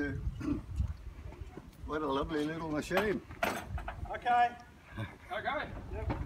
to. what a lovely little machine. Okay. Okay. Yep.